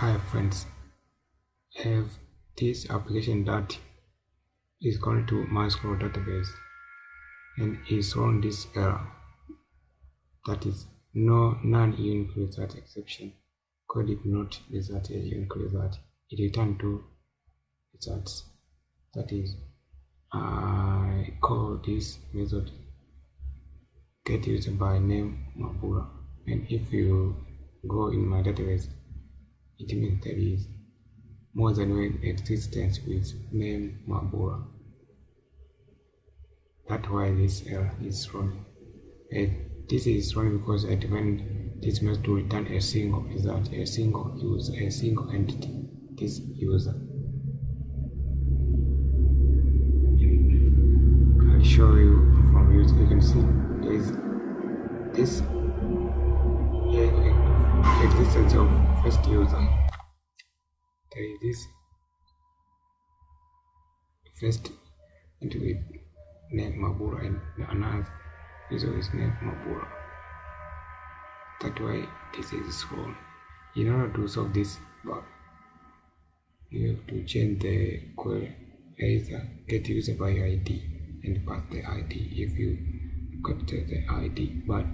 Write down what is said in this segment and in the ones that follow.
hi friends. Have this application that is connected to MySQL database and is on this error that is no non-unique result exception. Code did not result a unique result it returned to results. That is I call this method get used by name Mabura and if you go in my database it means there is more than one existence with name Mabura that's why this error is wrong and eh, this is wrong because at when this method to return a single result a single user a single entity this user. I'll show you from here you can see there is this existence of first user there is this. First it name Mabura and the another user is named Mabura. That's why this is wrong in order to solve this bug you have to change the query either get user by id and pass the id if you capture the id but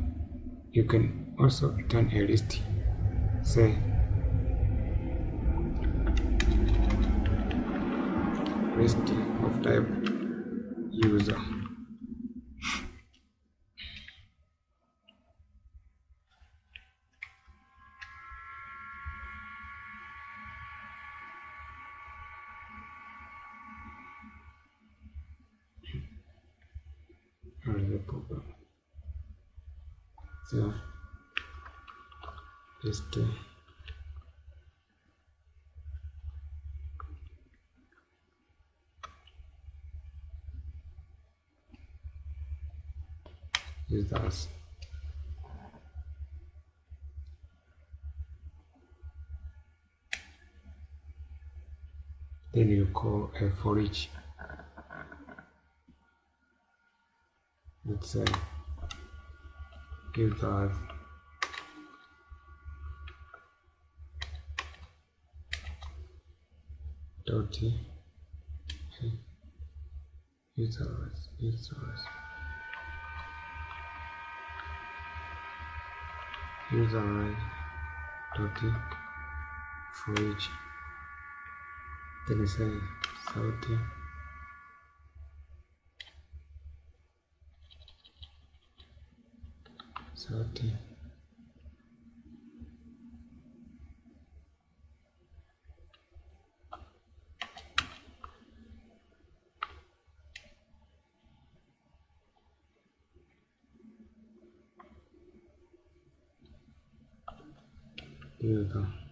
you can also return a list say list of type user. Is the? So just uh, use that then you call a for each. Let's say give that dirty users users user dirty each then say salty salty user now I'm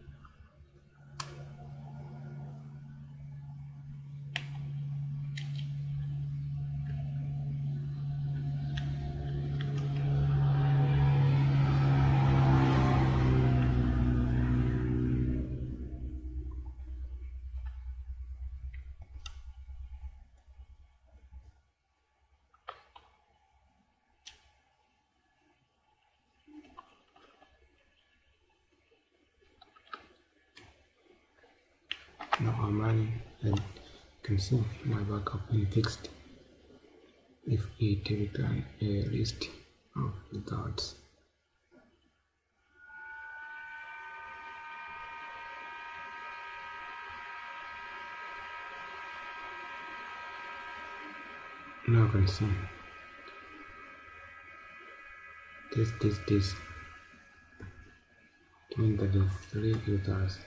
running and you can see my backup been fixed if it return a list of results now you can see this this this. That the three users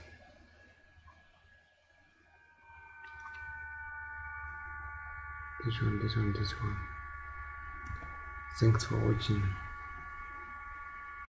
this one this one this one. Thanks for watching